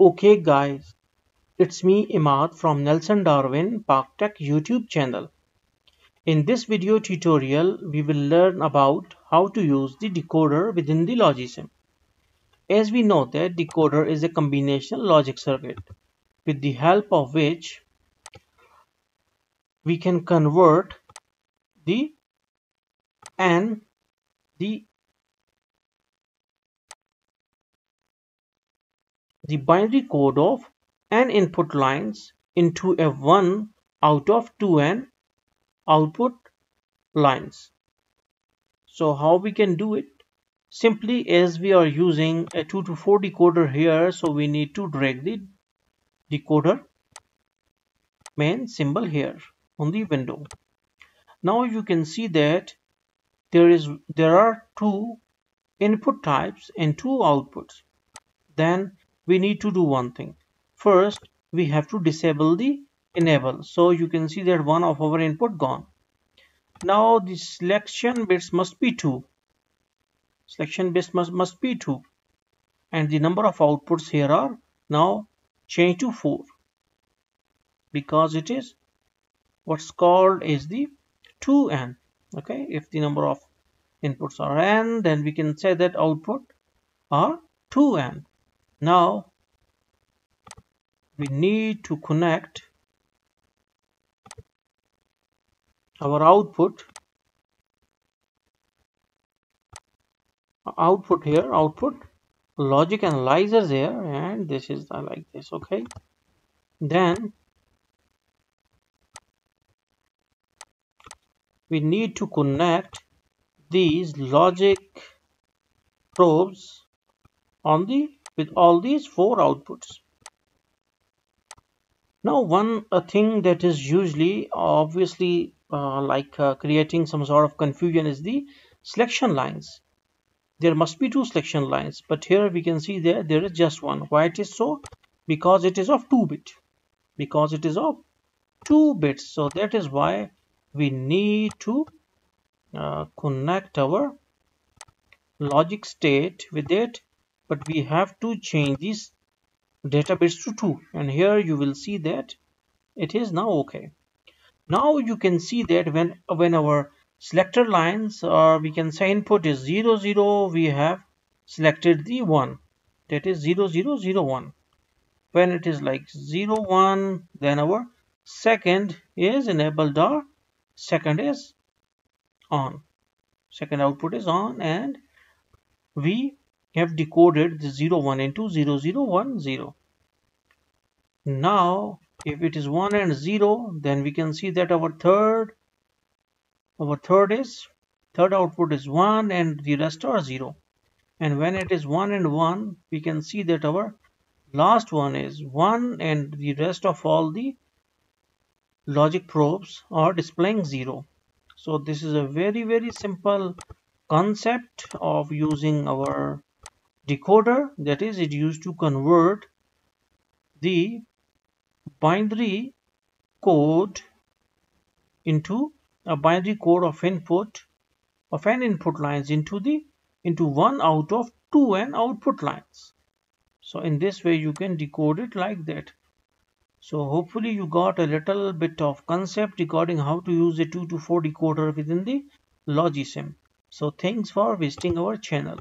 Okay guys, it's me Imad from Nelson Darwin Pak Tech YouTube channel. In this video tutorial, we will learn about how to use the decoder within the Logisim. As we know that decoder is a combinational logic circuit with the help of which we can convert the and the the binary code of n input lines into a 1 out of 2n output lines. So how we can do it? Simply as we are using a 2 to 4 decoder here so we need to drag the decoder main symbol here on the window. Now you can see that there is there are two input types and two outputs. Then we need to do one thing. First we have to disable the enable. So you can see that one of our input gone. Now the selection bits must be 2 selection bits must, must be 2 and the number of outputs here are now changed to 4 because it is what's called is the 2n okay? If the number of inputs are n then we can say that output are 2n now we need to connect our output output here output logic analyzers here and this is like this okay? Then we need to connect these logic probes on the with all these four outputs. Now one thing that is usually obviously uh, like uh, creating some sort of confusion is the selection lines. There must be two selection lines but here we can see there there is just one. Why it is so? Because it is of 2 bit. Because it is of 2 bits. So that is why we need to uh, connect our logic state with it but we have to change this data bits to 2 and here you will see that it is now okay. Now you can see that when when our selector lines or we can say input is 0 0 we have selected the 1 that is 0 0 0 1 when it is like 0 1 then our second is enabled or second is on. Second output is on and we have decoded the 0 1 into 0 0 1 0 now if it is 1 and 0 then we can see that our third our third is third output is 1 and the rest are 0 and when it is 1 and 1 we can see that our last one is 1 and the rest of all the logic probes are displaying 0 so this is a very very simple concept of using our decoder that is it used to convert the binary code into a binary code of input of n input lines into the into one out of two n output lines. So in this way you can decode it like that. So hopefully you got a little bit of concept regarding how to use a 2 to 4 decoder within the logisim so thanks for visiting our channel